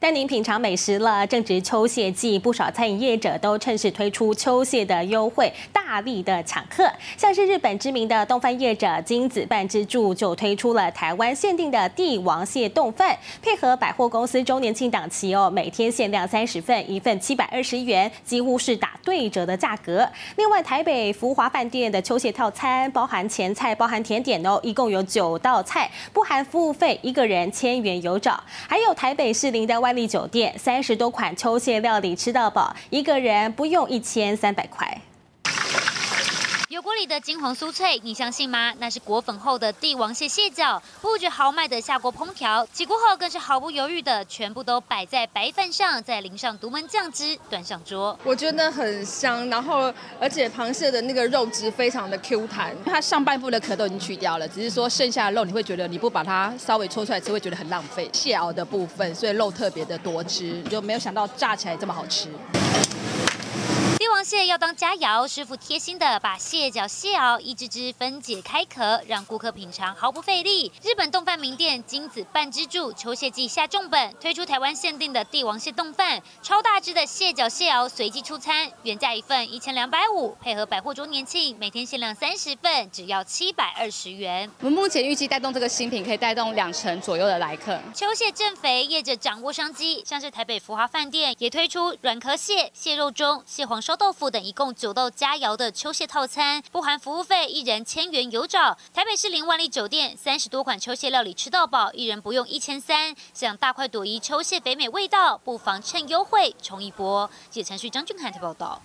带您品尝美食了。正值秋蟹季，不少餐饮业者都趁势推出秋蟹的优惠，大力的抢客。像是日本知名的冻饭业者金子半之助就推出了台湾限定的帝王蟹冻饭，配合百货公司周年庆档期哦，每天限量三十份，一份七百二十元，几乎是打对折的价格。另外，台北福华饭店的秋蟹套餐包含前菜、包含甜点哦，一共有九道菜，不含服务费，一个人千元有找。还有台北市林丹万丽酒店，三十多款秋蟹料理吃到饱，一个人不用一千三百块。油锅里的金黄酥脆，你相信吗？那是裹粉后的帝王蟹蟹脚，不觉豪迈的下锅烹调，起锅后更是毫不犹豫的全部都摆在白饭上，再淋上独门酱汁，端上桌。我觉得很香，然后而且螃蟹的那个肉质非常的 Q 弹，它上半部的壳都已经去掉了，只是说剩下的肉你会觉得你不把它稍微搓出来吃会觉得很浪费。蟹螯的部分，所以肉特别的多汁，就没有想到炸起来这么好吃。蟹要当佳肴，师傅贴心的把蟹脚、蟹螯一只只分解开壳，让顾客品尝毫不费力。日本冻饭名店金子半之助秋蟹季下重本，推出台湾限定的帝王蟹冻饭，超大只的蟹脚、蟹螯随机出餐，原价一份一千两百五，配合百货周年庆，每天限量三十份，只要七百二十元。我们目前预计带动这个新品可以带动两成左右的来客。秋蟹正肥，业者掌握商机，像是台北福华饭店也推出软壳蟹、蟹肉中、蟹黄烧豆。腐等一共九道佳肴的秋蟹套餐，不含服务费，一人千元有找。台北市林万丽酒店三十多款秋蟹料理吃到饱，一人不用一千三。想大快朵颐秋蟹肥美味道，不妨趁优惠冲一波。记者陈旭张俊汉台报道。